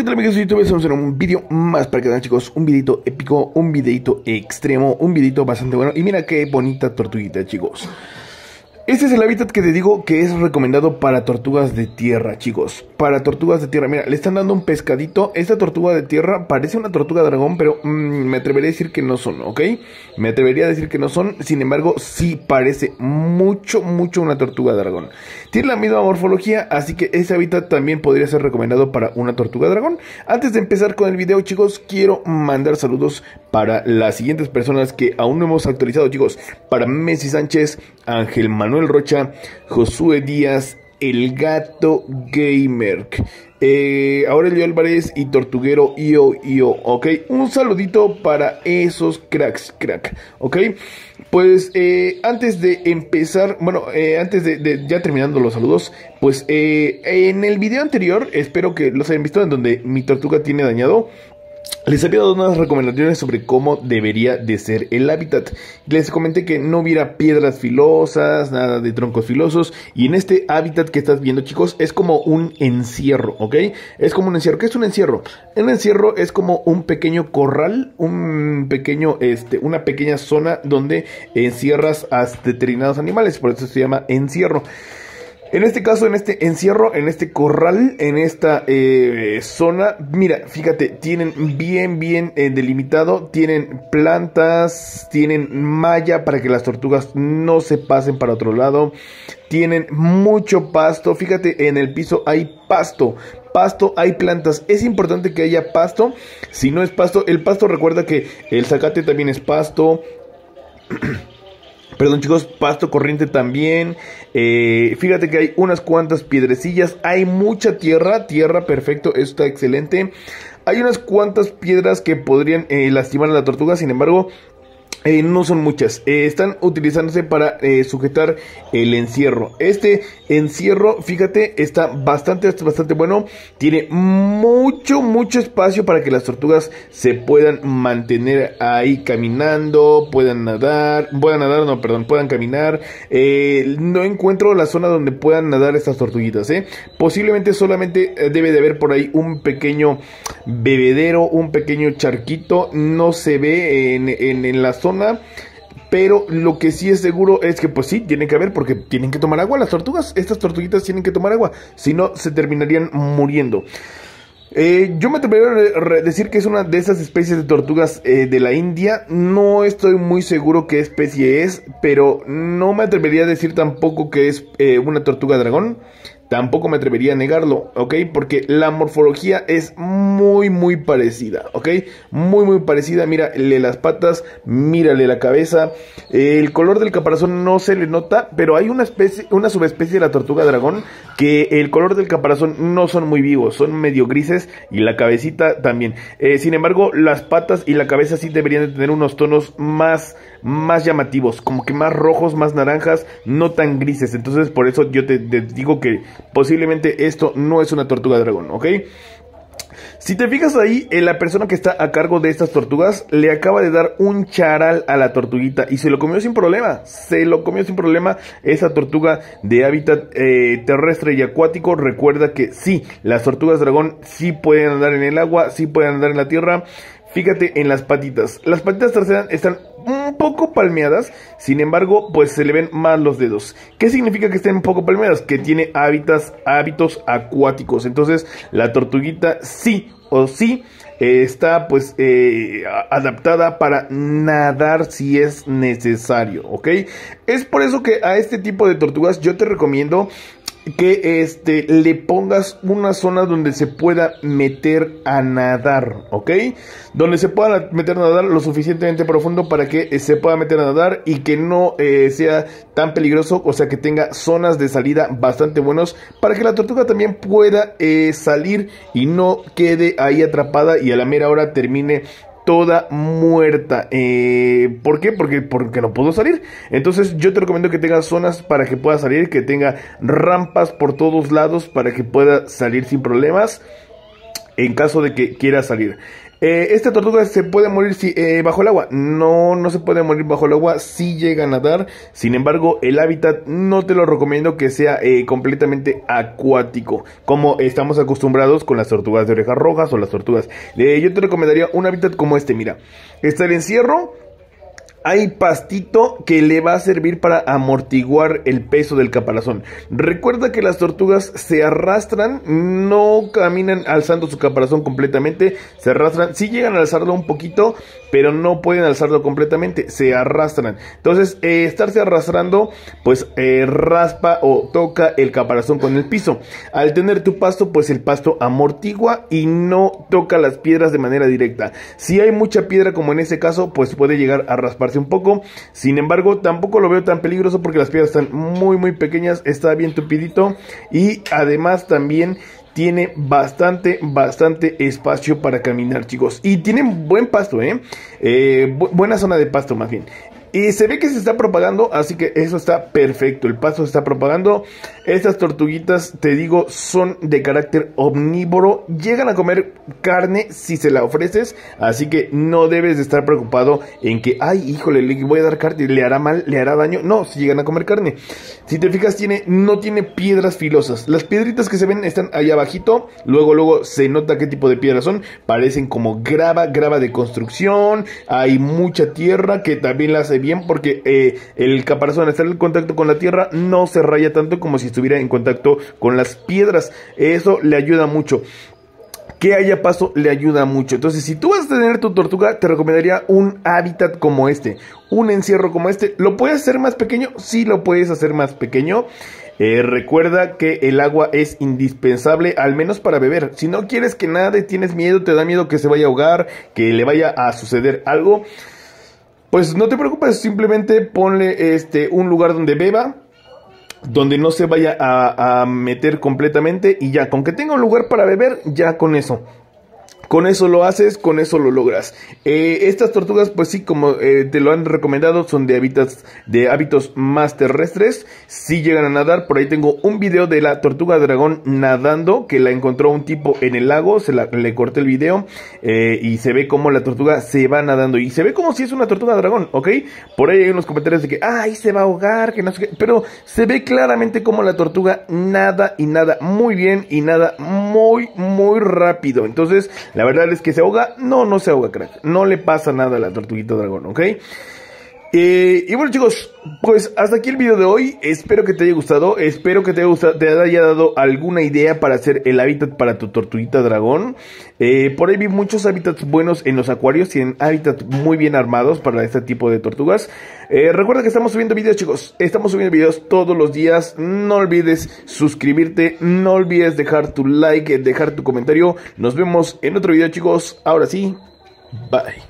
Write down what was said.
¿qué tal amigos de YouTube? Estamos en un vídeo más para que vean chicos. Un videito épico, un videito extremo Un videito bastante bueno. Y mira qué bonita tortuguita chicos este es el hábitat que te digo que es recomendado para tortugas de tierra, chicos. Para tortugas de tierra. Mira, le están dando un pescadito. Esta tortuga de tierra parece una tortuga dragón, pero mm, me atrevería a decir que no son, ¿ok? Me atrevería a decir que no son. Sin embargo, sí parece mucho, mucho una tortuga dragón. Tiene la misma morfología, así que ese hábitat también podría ser recomendado para una tortuga dragón. Antes de empezar con el video, chicos, quiero mandar saludos para las siguientes personas que aún no hemos actualizado, chicos. Para Messi Sánchez, Ángel Manuel Rocha, Josué Díaz, El Gato Gamer. Eh, Aurelio Álvarez y Tortuguero Io Io, ok. Un saludito para esos cracks, crack, ok. Pues eh, antes de empezar, bueno, eh, antes de, ya terminando los saludos, pues eh, en el video anterior, espero que los hayan visto en donde mi tortuga tiene dañado. Les había dado unas recomendaciones sobre cómo debería de ser el hábitat. Les comenté que no hubiera piedras filosas, nada de troncos filosos. Y en este hábitat que estás viendo, chicos, es como un encierro, ¿ok? Es como un encierro. ¿Qué es un encierro? Un encierro es como un pequeño corral, un pequeño, este, una pequeña zona donde encierras a determinados animales. Por eso se llama encierro. En este caso, en este encierro, en este corral, en esta eh, zona, mira, fíjate, tienen bien, bien eh, delimitado, tienen plantas, tienen malla para que las tortugas no se pasen para otro lado, tienen mucho pasto, fíjate, en el piso hay pasto, pasto, hay plantas. Es importante que haya pasto. Si no es pasto, el pasto recuerda que el zacate también es pasto. Perdón chicos, pasto corriente también. Eh, fíjate que hay unas cuantas piedrecillas. Hay mucha tierra, tierra perfecto, está excelente. Hay unas cuantas piedras que podrían eh, lastimar a la tortuga, sin embargo, eh, no son muchas, eh, están utilizándose para eh, sujetar el encierro. Este encierro, fíjate, está bastante, bastante bueno. Tiene mucho, mucho espacio para que las tortugas se puedan mantener ahí caminando, puedan nadar, puedan nadar, no, perdón, puedan caminar. no encuentro la zona donde puedan nadar estas tortuguitas, Posiblemente solamente debe de haber por ahí un pequeño bebedero, un pequeño charquito. No se ve en, en, en la zona pero lo que sí es seguro es que pues sí, tiene que haber porque tienen que tomar agua las tortugas. Estas tortuguitas tienen que tomar agua, si no se terminarían muriendo. Eh, yo me atrevería a decir que es una de esas especies de tortugas eh, de la India. No estoy muy seguro qué especie es, pero no me atrevería a decir tampoco que es eh, una tortuga dragón. Tampoco me atrevería a negarlo, ¿ok? Porque la morfología es muy, muy parecida, ¿ok? Muy, muy parecida. Mírale las patas, mírale la cabeza. El color del caparazón no se le nota, pero hay una especie, una subespecie de la tortuga dragón que el color del caparazón no son muy vivos, son medio grises y la cabecita también. Eh, sin embargo, las patas y la cabeza sí deberían de tener unos tonos más, más llamativos, como que más rojos, más naranjas, no tan grises. Entonces, por eso yo te digo que posiblemente esto no es una tortuga dragón, ¿ok? Si te fijas ahí, eh, la persona que está a cargo de estas tortugas le acaba de dar un charal a la tortuguita y se lo comió sin problema. Se lo comió sin problema esa tortuga de hábitat eh, terrestre y acuático. Recuerda que sí, las tortugas dragón sí pueden andar en el agua, sí pueden andar en la tierra. Fíjate en las patitas. Las patitas traseras están un poco palmeadas, sin embargo, pues se le ven más los dedos. ¿Qué significa que estén un poco palmeadas? Que tiene hábitos, acuáticos. Entonces, la tortuguita sí o sí eh, está pues eh, adaptada para nadar si es necesario, ¿ok? Es por eso que a este tipo de tortugas yo te recomiendo que este le pongas una zona donde se pueda meter a nadar, ¿ok? Donde se pueda meter a nadar lo suficientemente profundo para que eh, se pueda meter a nadar y que no eh, sea tan peligroso, o sea que tenga zonas de salida bastante buenos para que la tortuga también pueda eh, salir y no quede ahí atrapada y a la mera hora termine toda muerta. Eh, ¿Por qué? Porque, porque no pudo salir. Entonces yo te recomiendo que tengas zonas para que pueda salir, que tenga rampas por todos lados para que pueda salir sin problemas en caso de que quiera salir. Eh, esta tortuga se puede morir si, eh, bajo el agua. No, no se puede morir bajo el agua si llega a nadar. Sin embargo, el hábitat no te lo recomiendo que sea eh, completamente acuático, como estamos acostumbrados con las tortugas de orejas rojas o las tortugas. yo te recomendaría un hábitat como este, mira. Está el encierro, hay pastito que le va a servir para amortiguar el peso del caparazón. Recuerda que las tortugas se arrastran, no caminan alzando su caparazón completamente, se arrastran, sí llegan a alzarlo un poquito, pero no pueden alzarlo completamente, se arrastran. Entonces, eh, estarse arrastrando, pues eh, raspa o toca el caparazón con el piso. Al tener tu pasto, pues el pasto amortigua y no toca las piedras de manera directa. Si hay mucha piedra como en ese caso, pues puede llegar a un poco. Sin embargo, tampoco lo veo tan peligroso porque las piedras están muy muy pequeñas, está bien tupidito y además también tiene bastante, bastante espacio para caminar, chicos. Y tiene buen pasto, ¿eh? eh buena zona de pasto, más bien. Y se ve que se está propagando, así que eso está perfecto. El pasto se está propagando. Estas tortuguitas, te digo, son de carácter omnívoro. Llegan a comer carne si se la ofreces. Así que no debes de estar preocupado en que, ay, híjole, le voy a dar carne, le hará mal, le hará daño. No, si llegan a comer carne. Si te fijas, tiene, no tiene piedras filosas. Las piedritas que se ven están ahí abajito. Luego, luego se nota qué tipo de piedras son. Parecen como grava, grava de construcción. Hay mucha tierra que también la hace bien porque eh, el caparazón estar en contacto con la tierra no se raya tanto como si estuviera en contacto con las piedras. Eso le ayuda mucho que haya paso le ayuda mucho. Entonces, si tú vas a tener tu tortuga, te recomendaría un hábitat como este, un encierro como este. ¿Lo puedes hacer más pequeño? Sí, lo puedes hacer más pequeño. Eh, recuerda que el agua es indispensable, al menos para beber. Si no quieres que nada tienes miedo, te da miedo que se vaya a ahogar, que le vaya a suceder algo, pues no te preocupes, simplemente ponle este un lugar donde beba, donde no se vaya a, a meter completamente y ya, con que tenga un lugar para beber, ya con eso. Con eso lo haces, con eso lo logras. Eh, estas tortugas, pues sí, como eh, te lo han recomendado, son de hábitats, de hábitos más terrestres. Si llegan a nadar, por ahí tengo un video de la tortuga dragón nadando, que la encontró un tipo en el lago, se la, le corté el video eh, y se ve como la tortuga se va nadando y se ve como si es una tortuga dragón, ¿ok? Por ahí hay unos comentarios de que, ay, se va a ahogar, que no pero se ve claramente como la tortuga nada y nada muy bien y nada muy, muy rápido. Entonces, la verdad es que se ahoga. No, no se ahoga, crack. No le pasa nada a la tortuguita dragón, ¿ok? Eh, y bueno chicos, pues hasta aquí el video de hoy, espero que te haya gustado, espero que te haya, gustado, te haya dado alguna idea para hacer el hábitat para tu tortuguita dragón. Eh, por ahí vi muchos hábitats buenos en los acuarios, tienen hábitats muy bien armados para este tipo de tortugas. Eh, recuerda que estamos subiendo videos chicos, estamos subiendo videos todos los días, no olvides suscribirte, no olvides dejar tu like, dejar tu comentario. Nos vemos en otro video chicos, ahora sí, bye.